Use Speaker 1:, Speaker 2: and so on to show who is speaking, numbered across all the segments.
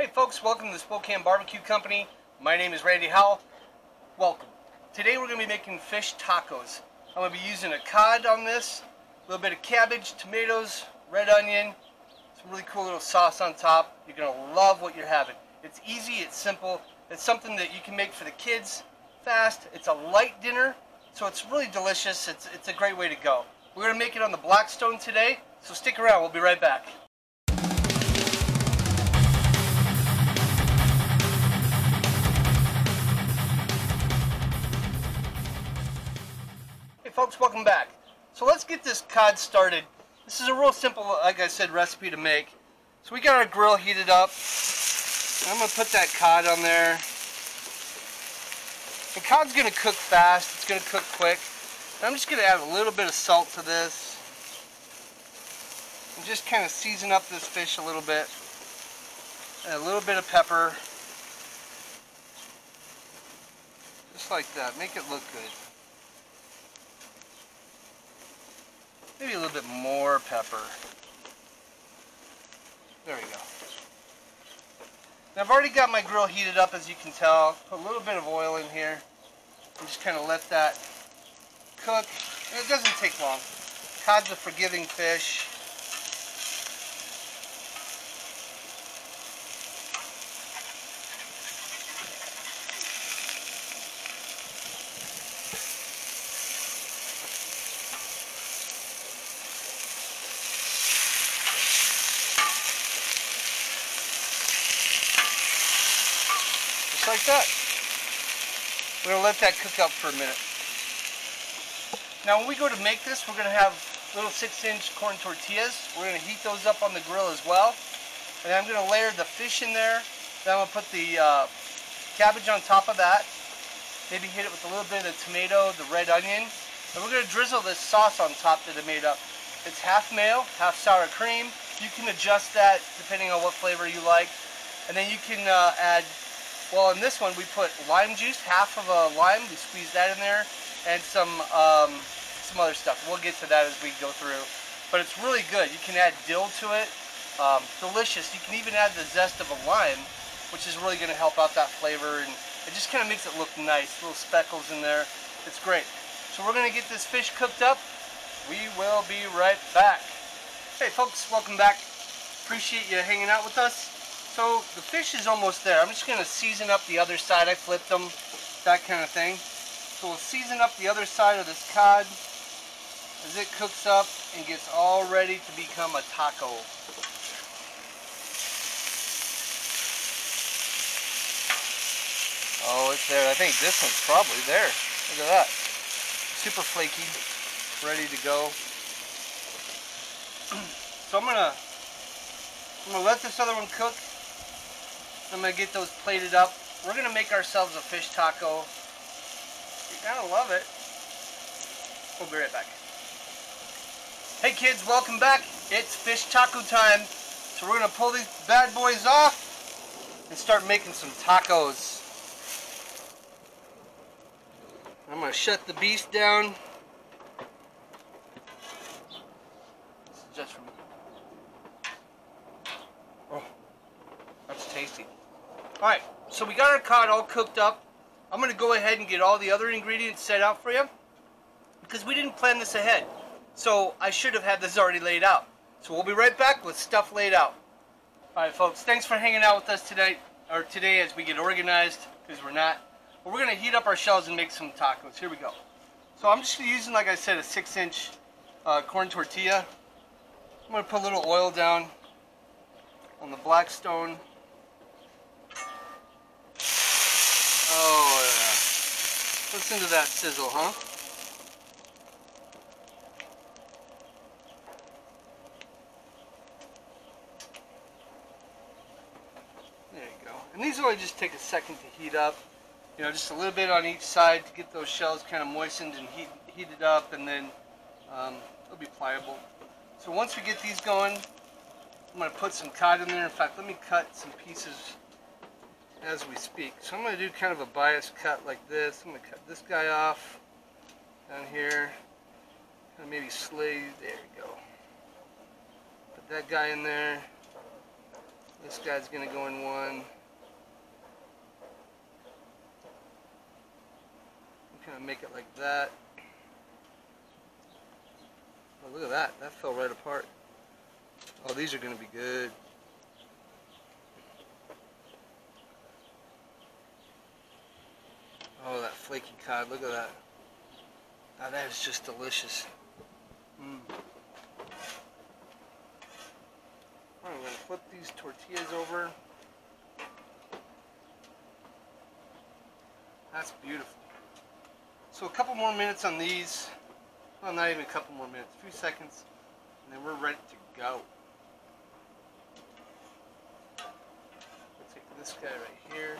Speaker 1: Hey folks, welcome to the Spokane Barbecue Company. My name is Randy Howell. Welcome. Today we're going to be making fish tacos. I'm going to be using a cod on this, a little bit of cabbage, tomatoes, red onion, some really cool little sauce on top. You're going to love what you're having. It's easy, it's simple, it's something that you can make for the kids fast. It's a light dinner, so it's really delicious. It's, it's a great way to go. We're going to make it on the Blackstone today, so stick around. We'll be right back. Folks, welcome back. So let's get this cod started. This is a real simple, like I said, recipe to make. So we got our grill heated up. I'm going to put that cod on there. The cod's going to cook fast. It's going to cook quick. I'm just going to add a little bit of salt to this. And just kind of season up this fish a little bit. A little bit of pepper. Just like that. Make it look good. Maybe a little bit more pepper. There we go. Now I've already got my grill heated up as you can tell. Put a little bit of oil in here. And just kind of let that cook. And it doesn't take long. Cod's a forgiving fish. Like that. We're to let that cook up for a minute. Now when we go to make this, we're to have little 6-inch corn tortillas. We're to heat those up on the grill as well. And I'm to layer the fish in there. Then I'm to put the uh, cabbage on top of that. Maybe hit it with a little bit of the tomato, the red onion. And we're to drizzle this sauce on top that I made up. It's half mayo, half sour cream. You can adjust that depending on what flavor you like. And then you can uh, add well, in this one we put lime juice, half of a lime, we squeeze that in there, and some um, some other stuff. We'll get to that as we go through. But it's really good. You can add dill to it. Um, delicious. You can even add the zest of a lime, which is really going to help out that flavor, and it just kind of makes it look nice. Little speckles in there. It's great. So we're going to get this fish cooked up. We will be right back. Hey folks, welcome back. Appreciate you hanging out with us. So the fish is almost there. I'm just going to season up the other side. I flipped them, that kind of thing. So we'll season up the other side of this cod as it cooks up and gets all ready to become a taco. Oh, it's there. I think this one's probably there. Look at that. Super flaky, ready to go. so I'm gonna I'm gonna let this other one cook I'm gonna get those plated up. We're gonna make ourselves a fish taco. You're gonna love it. We'll be right back. Hey kids, welcome back. It's fish taco time. So we're gonna pull these bad boys off and start making some tacos. I'm gonna shut the beast down. This is just for me. Oh, that's tasty. Alright, so we got our cod all cooked up. I'm going to go ahead and get all the other ingredients set out for you. Because we didn't plan this ahead. So I should have had this already laid out. So we'll be right back with stuff laid out. Alright folks, thanks for hanging out with us tonight, or today as we get organized, because we're not. But we're going to heat up our shells and make some tacos. Here we go. So I'm just using, like I said, a 6 inch uh, corn tortilla. I'm going to put a little oil down on the Blackstone. Oh, yeah. Listen to that sizzle, huh? There you go. And these only just take a second to heat up. You know, just a little bit on each side to get those shells kind of moistened and heat, heated up, and then um, they'll be pliable. So once we get these going, I'm going to put some cod in there. In fact, let me cut some pieces as we speak. So I'm going to do kind of a bias cut like this. I'm going to cut this guy off down here. And maybe slay. There you go. Put that guy in there. This guy's gonna go in one. Kind of make it like that. Oh, look at that. That fell right apart. Oh, these are going to be good. Oh, that flaky cod. Look at that. Now that is just delicious. Mm. I'm going to flip these tortillas over. That's beautiful. So a couple more minutes on these. Well, not even a couple more minutes. A few seconds. And then we're ready to go. Take this guy right here.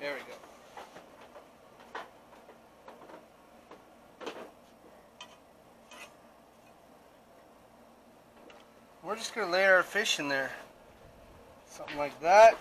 Speaker 1: There we go. We're just going to lay our fish in there. Something like that.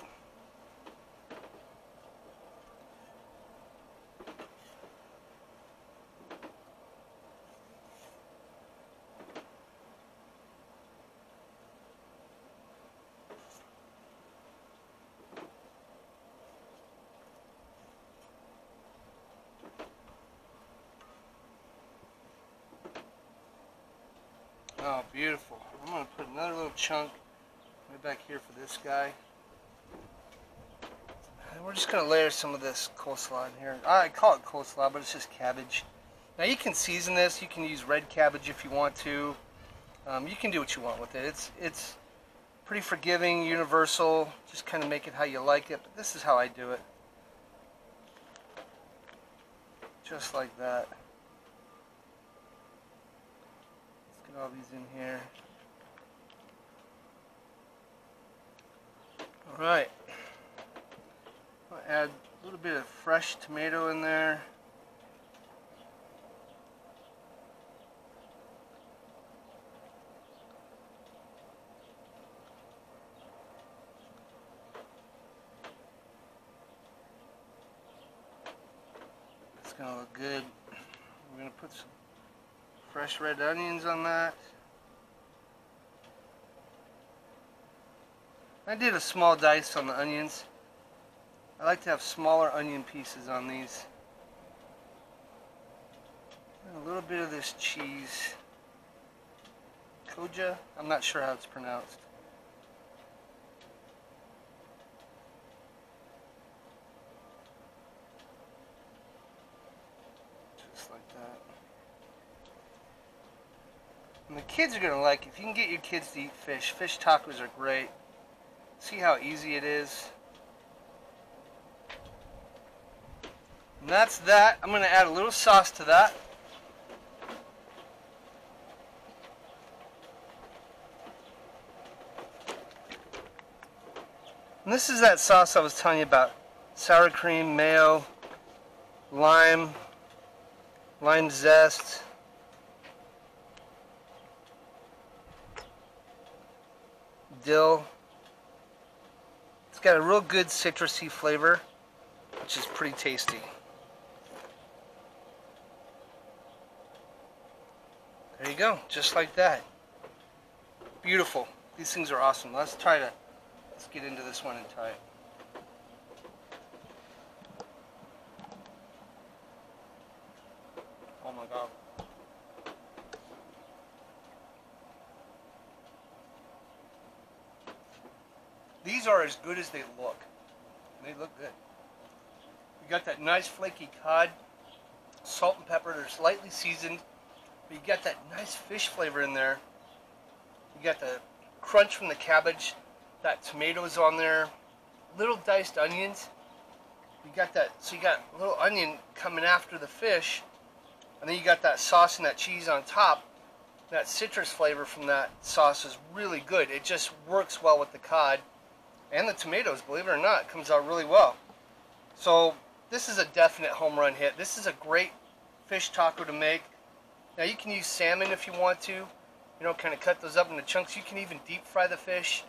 Speaker 1: Oh, beautiful. Another little chunk right back here for this guy. And we're just going to layer some of this coleslaw in here. I call it coleslaw, but it's just cabbage. Now you can season this. You can use red cabbage if you want to. Um, you can do what you want with it. It's it's pretty forgiving, universal. Just kind of make it how you like it. But this is how I do it. Just like that. Let's get all these in here. Alright. Add a little bit of fresh tomato in there. It's gonna look good. We're gonna put some fresh red onions on that. I did a small dice on the onions. I like to have smaller onion pieces on these. And a little bit of this cheese. Koja? I'm not sure how it's pronounced. Just like that. The kids are going to like it. If you can get your kids to eat fish, fish tacos are great. See how easy it is? And that's that. I'm going to add a little sauce to that. And this is that sauce I was telling you about. Sour cream, mayo, lime, lime zest. Dill. Got a real good citrusy flavor, which is pretty tasty. There you go, just like that. Beautiful. These things are awesome. Let's try to let's get into this one and try it. Oh my god. These are as good as they look. They look good. You got that nice flaky cod, salt and pepper. They're slightly seasoned. But you got that nice fish flavor in there. You got the crunch from the cabbage. That tomatoes on there. Little diced onions. You got that, so you got a little onion coming after the fish. And then you got that sauce and that cheese on top. That citrus flavor from that sauce is really good. It just works well with the cod and the tomatoes, believe it or not, comes out really well. So this is a definite home run hit. This is a great fish taco to make. Now you can use salmon if you want to, you know, kind of cut those up into chunks. You can even deep fry the fish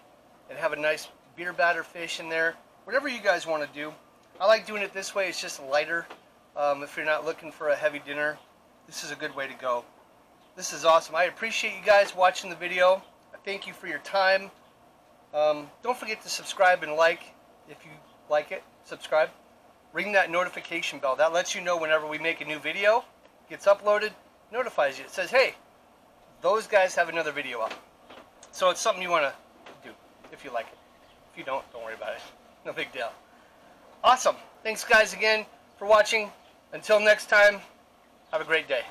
Speaker 1: and have a nice beer batter fish in there. Whatever you guys want to do. I like doing it this way. It's just lighter. Um, if you're not looking for a heavy dinner, this is a good way to go. This is awesome. I appreciate you guys watching the video. I thank you for your time. Um, don't forget to subscribe and like if you like it. Subscribe. Ring that notification bell. That lets you know whenever we make a new video, gets uploaded, notifies you. It says, hey, those guys have another video up. So it's something you want to do if you like it. If you don't, don't worry about it. No big deal. Awesome. Thanks, guys, again for watching. Until next time, have a great day.